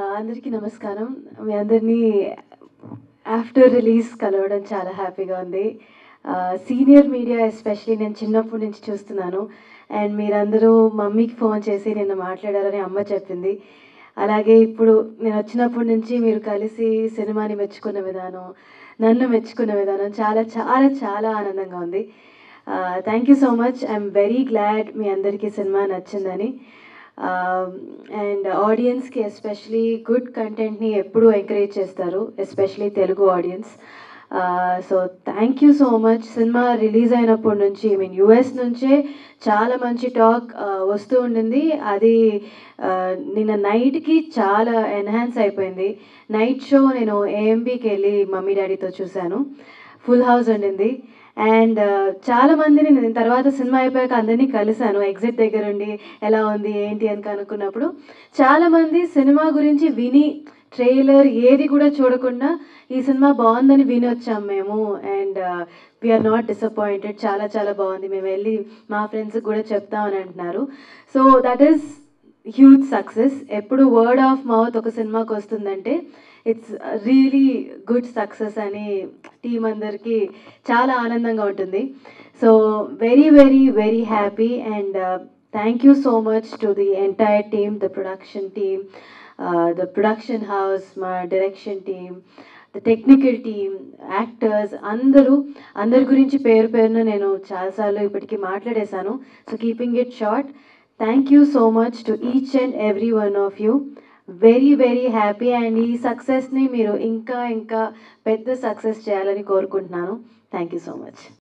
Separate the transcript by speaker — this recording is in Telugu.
Speaker 1: అందరికీ నమస్కారం. మీ అందరినీ ఆఫ్టర్ రిలీజ్ కలవడం చాలా హ్యాపీగా ఉంది. సీనియర్ మీడియా ఎస్పెషలీ నేను చిన్నప్పటి నుంచి చూస్తున్నాను. అండ్ మీరందరూ మమ్మీకి ఫోన్ చేసి నిన్న మాట్లాడారని అమ్మ చెప్పింది. అలాగే ఇప్పుడు నేను వచ్చినప్పటి నుంచి మీరు కలిసి సినిమాని మెచ్చుకున్న విధానం నన్ను మెచ్చుకున్న విధానం చాలా చాలా చాలా ఆనందంగా ఉంది. Thank you so much I'm very glad మీ అందరికీ సినిమా నచ్చిందని. అండ్ ఆడియన్స్కి ఎస్పెషలీ గుడ్ కంటెంట్ని ఎప్పుడూ ఎంకరేజ్ చేస్తారు especially Telugu audience so thank you so much cinema release అయినప్పటి నుంచి ఐ మీన్ యూఎస్ నుంచే చాలా మంచి టాక్ uh, వస్తూ ఉండింది. అది uh, నిన్న నైట్కి చాలా ఎన్హాన్స్ అయిపోయింది. నైట్ షో నేను ఏఎంబీకి వెళ్ళి మమ్మీ డాడీతో చూశాను. ఫుల్ హౌస్ ఉండింది. అండ్ చాలామందిని నేను తర్వాత సినిమా అయిపోయాక అందరినీ కలిశాను. ఎగ్జిట్ దగ్గర ఉండి ఎలా ఉంది ఏంటి అని కనుక్కున్నప్పుడు చాలామంది సినిమా గురించి విని ట్రైలర్ ఏది కూడా చూడకుండా ఈ సినిమా బాగుందని విని వచ్చాం మేము. అండ్ వీఆర్ నాట్ డిసప్పాయింటెడ్ చాలా చాలా బాగుంది. మేము వెళ్ళి మా ఫ్రెండ్స్కి కూడా చెప్తామని అంటున్నారు. So that is huge success ఎప్పుడు వర్డ్ ఆఫ్ మౌత్ ఒక సినిమాకి వస్తుందంటే ఇట్స్ రియలీ గుడ్ సక్సెస్ అని టీం అందరికీ చాలా ఆనందంగా ఉంటుంది. So very very very happy and thank you so much to the entire team the production team the production house మా direction team the technical team actors అందరూ అందరి గురించి పేరు పేరున నేను చాలాసార్లు ఇప్పటికీ మాట్లాడేశాను. So keeping it short thank you so much to each and every one of you very very happy and ఈ సక్సెస్ని మీరు ఇంకా ఇంకా పెద్ద సక్సెస్ చేయాలని కోరుకుంటున్నాను. Thank you so much